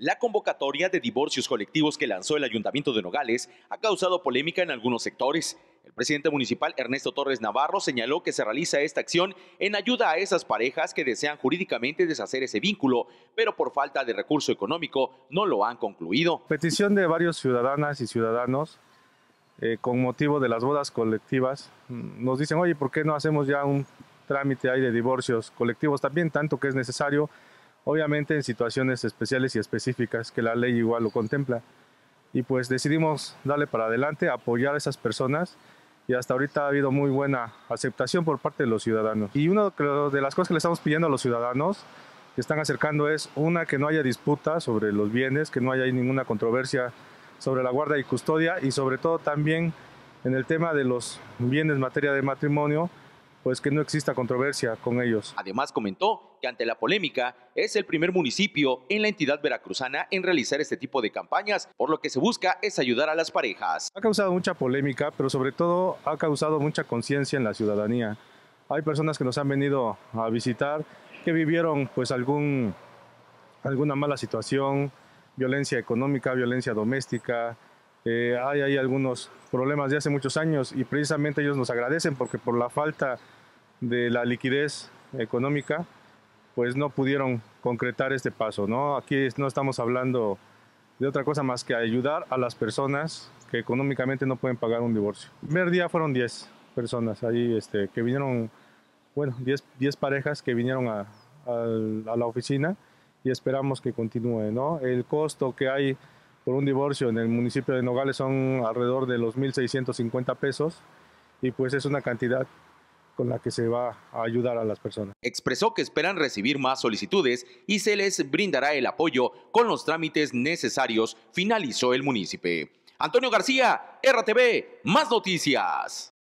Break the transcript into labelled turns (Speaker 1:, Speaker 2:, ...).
Speaker 1: La convocatoria de divorcios colectivos que lanzó el Ayuntamiento de Nogales ha causado polémica en algunos sectores. El presidente municipal Ernesto Torres Navarro señaló que se realiza esta acción en ayuda a esas parejas que desean jurídicamente deshacer ese vínculo, pero por falta de recurso económico no lo han concluido.
Speaker 2: Petición de varios ciudadanas y ciudadanos eh, con motivo de las bodas colectivas mm, nos dicen, oye, ¿por qué no hacemos ya un trámite ahí de divorcios colectivos también, tanto que es necesario? Obviamente en situaciones especiales y específicas que la ley igual lo contempla. Y pues decidimos darle para adelante, apoyar a esas personas y hasta ahorita ha habido muy buena aceptación por parte de los ciudadanos. Y una de las cosas que le estamos pidiendo a los ciudadanos que están acercando es una que no haya disputa sobre los bienes, que no haya ninguna controversia sobre la guarda y custodia y sobre todo también en el tema de los bienes en materia de matrimonio, pues que no exista controversia con ellos.
Speaker 1: Además comentó que ante la polémica es el primer municipio en la entidad veracruzana en realizar este tipo de campañas, por lo que se busca es ayudar a las parejas.
Speaker 2: Ha causado mucha polémica, pero sobre todo ha causado mucha conciencia en la ciudadanía. Hay personas que nos han venido a visitar que vivieron pues algún, alguna mala situación, violencia económica, violencia doméstica, eh, hay, hay algunos problemas de hace muchos años y precisamente ellos nos agradecen porque por la falta de la liquidez económica, pues no pudieron concretar este paso. ¿no? Aquí no estamos hablando de otra cosa más que ayudar a las personas que económicamente no pueden pagar un divorcio. El primer día fueron 10 personas ahí este, que vinieron, bueno, 10, 10 parejas que vinieron a, a, la oficina y esperamos que continúe. ¿no? El costo que hay por un divorcio en el municipio de Nogales son alrededor de los 1.650 pesos y pues es una cantidad con la que se va a ayudar a las personas.
Speaker 1: Expresó que esperan recibir más solicitudes y se les brindará el apoyo con los trámites necesarios, finalizó el municipio. Antonio García, RTV, más noticias.